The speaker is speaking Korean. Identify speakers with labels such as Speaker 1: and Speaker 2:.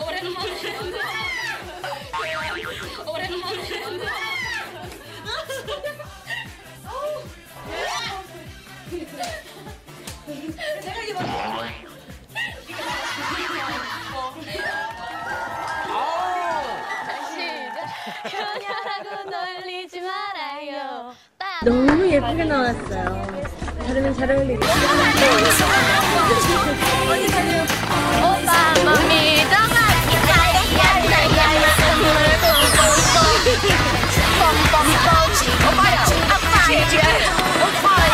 Speaker 1: 오랜만에 고현 오랜만에 그녀라고 놀리지 말아요
Speaker 2: 너무 예쁘게 나왔어요. 다르면 잘 어울리겠다.
Speaker 1: 뻔치 오빠야 아빠야 오빠야